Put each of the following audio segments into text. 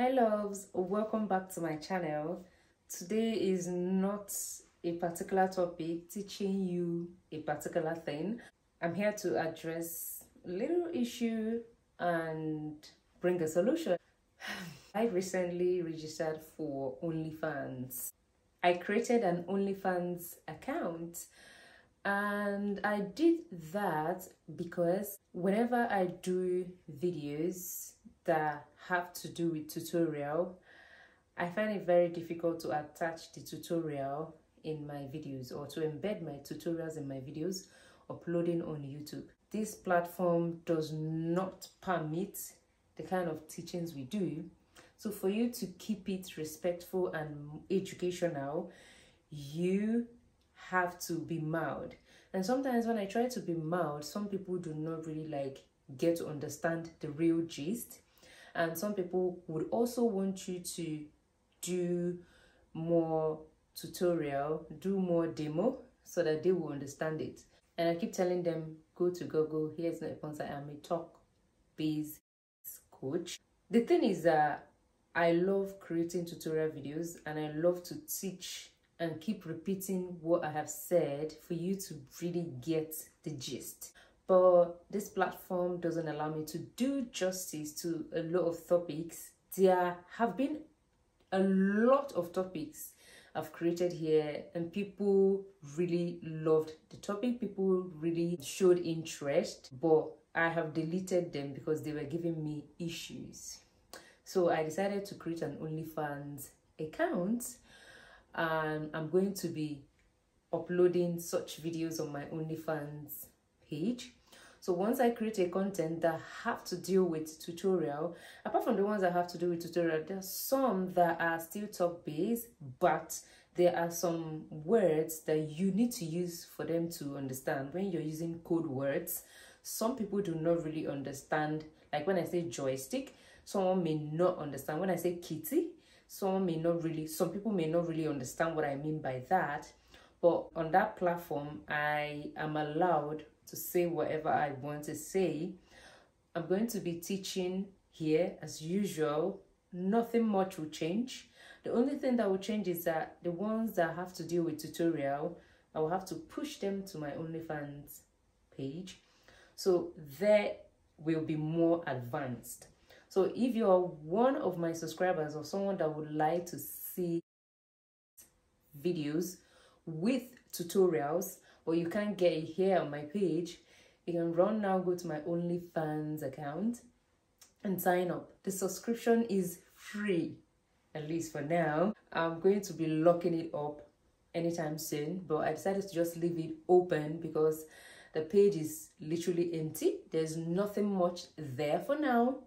Hi loves, welcome back to my channel. Today is not a particular topic teaching you a particular thing. I'm here to address a little issue and bring a solution. I recently registered for OnlyFans. I created an OnlyFans account and I did that because whenever I do videos that have to do with tutorial, I find it very difficult to attach the tutorial in my videos or to embed my tutorials in my videos uploading on YouTube. This platform does not permit the kind of teachings we do. So for you to keep it respectful and educational, you have to be mild. And sometimes when I try to be mild, some people do not really like get to understand the real gist and some people would also want you to do more tutorial do more demo so that they will understand it. And i keep telling them go to google. Here's my sponsor. I'm a talk based coach. The thing is that i love creating tutorial videos and i love to teach and keep repeating what i have said for you to really get the gist but this platform doesn't allow me to do justice to a lot of topics. There have been a lot of topics I've created here and people really loved the topic. People really showed interest, but I have deleted them because they were giving me issues. So I decided to create an OnlyFans account and I'm going to be uploading such videos on my OnlyFans page so once I create a content that have to deal with tutorial, apart from the ones that have to do with tutorial, there are some that are still talk based, but there are some words that you need to use for them to understand. When you're using code words, some people do not really understand. Like when I say joystick, someone may not understand. When I say kitty, someone may not really, some people may not really understand what I mean by that. But on that platform, I am allowed to say whatever I want to say. I'm going to be teaching here as usual. Nothing much will change. The only thing that will change is that the ones that have to deal with tutorial, I will have to push them to my OnlyFans page. So there will be more advanced. So if you're one of my subscribers or someone that would like to see videos with tutorials, or you can't get it here on my page, you can run now, go to my OnlyFans account and sign up. The subscription is free, at least for now. I'm going to be locking it up anytime soon, but I decided to just leave it open because the page is literally empty. There's nothing much there for now,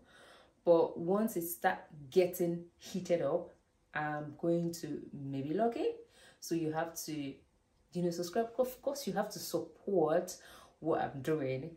but once it start getting heated up, I'm going to maybe lock it. So you have to you know subscribe. Of course you have to support what i'm doing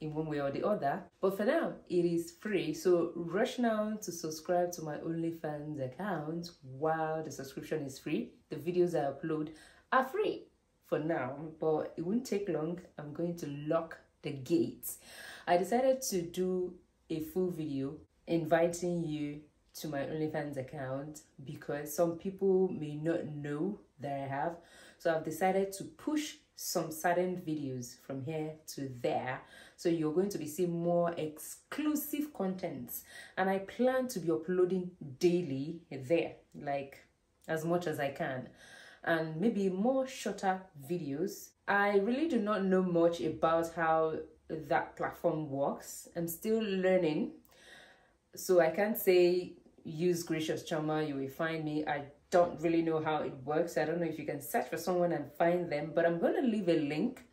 in one way or the other. But for now it is free. So rush now to subscribe to my onlyfans account while the subscription is free. The videos i upload are free for now but it won't take long. I'm going to lock the gates. I decided to do a full video inviting you to my OnlyFans account because some people may not know that I have. So I've decided to push some certain videos from here to there. So you're going to be seeing more exclusive contents. And I plan to be uploading daily there, like as much as I can. And maybe more shorter videos. I really do not know much about how that platform works. I'm still learning. So I can't say use Gracious Chioma, you will find me. I don't really know how it works. I don't know if you can search for someone and find them, but I'm going to leave a link.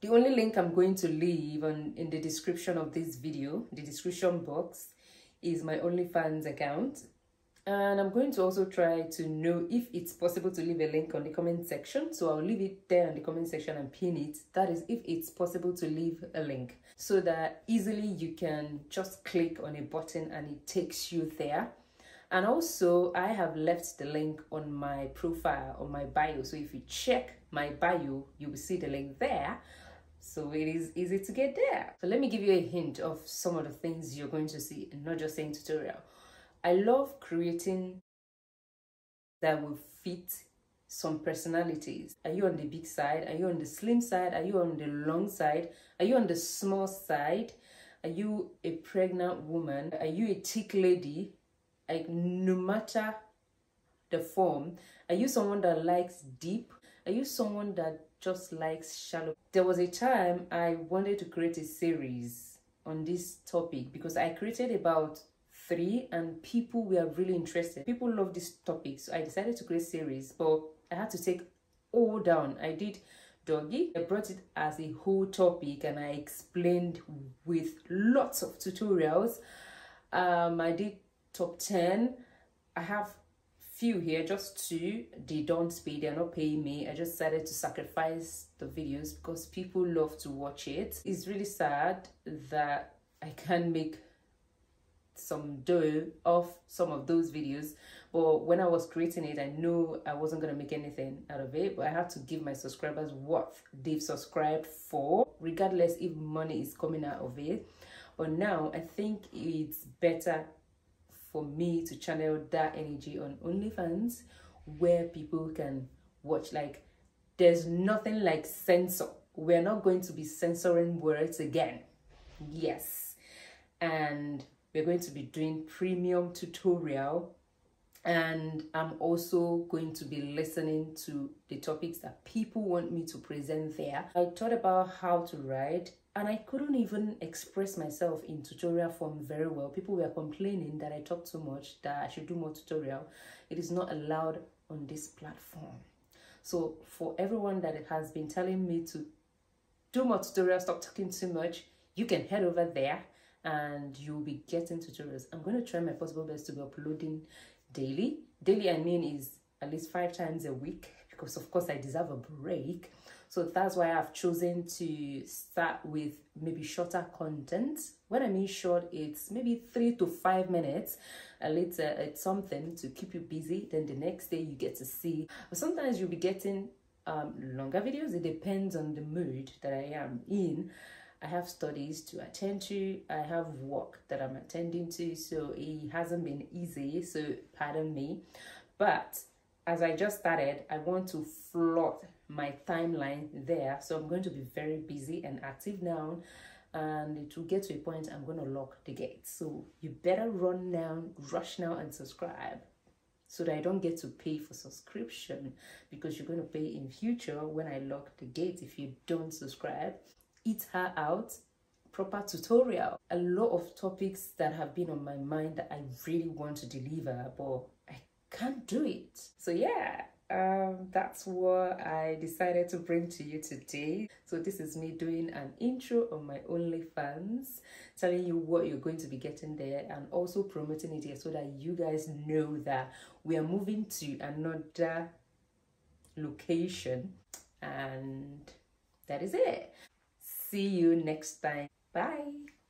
The only link I'm going to leave on, in the description of this video, the description box, is my OnlyFans account. And I'm going to also try to know if it's possible to leave a link on the comment section. So I'll leave it there in the comment section and pin it. That is if it's possible to leave a link so that easily you can just click on a button and it takes you there and also i have left the link on my profile on my bio so if you check my bio you will see the link there so it is easy to get there so let me give you a hint of some of the things you're going to see and not just saying tutorial I love creating that will fit some personalities. Are you on the big side? Are you on the slim side? Are you on the long side? Are you on the small side? Are you a pregnant woman? Are you a thick lady? Like, no matter the form, are you someone that likes deep? Are you someone that just likes shallow? There was a time I wanted to create a series on this topic because I created about three and people were really interested. People love this topic, so I decided to create series, but I had to take all down. I did doggy. I brought it as a whole topic and I explained with lots of tutorials. Um, I did top 10. I have few here, just two. They don't pay, they're not paying me. I just decided to sacrifice the videos because people love to watch it. It's really sad that I can't make some dough off some of those videos but when i was creating it i knew i wasn't going to make anything out of it but i had to give my subscribers what they've subscribed for regardless if money is coming out of it but now i think it's better for me to channel that energy on onlyfans where people can watch. Like there's nothing like censor. We're not going to be censoring words again. Yes. And we're going to be doing premium tutorial. And I'm also going to be listening to the topics that people want me to present there. I thought about how to write and I couldn't even express myself in tutorial form very well. People were complaining that I talk too much, that I should do more tutorial. It is not allowed on this platform. So for everyone that has been telling me to do more tutorial, stop talking too much, you can head over there and you'll be getting tutorials. I'm going to try my possible best to be uploading daily. Daily, I mean, is at least five times a week because, of course, I deserve a break. So that's why I've chosen to start with maybe shorter content. When I mean short, it's maybe three to five minutes. At least uh, it's something to keep you busy. Then the next day you get to see. But sometimes you'll be getting um, longer videos. It depends on the mood that I am in. I have studies to attend to, I have work that I'm attending to, so it hasn't been easy, so pardon me. But as I just started, I want to float my timeline there, so I'm going to be very busy and active now. And it will get to a point I'm going to lock the gate. So you better run now, rush now, and subscribe so that I don't get to pay for subscription because you're going to pay in future when I lock the gate if you don't subscribe eat her out. Proper tutorial. A lot of topics that have been on my mind that i really want to deliver but i can't do it. So yeah um, that's what I decided to bring to you today. So this is me doing an intro on my OnlyFans, telling you what you're going to be getting there and also promoting it here so that you guys know that we are moving to another location and that is it. See you next time. Bye.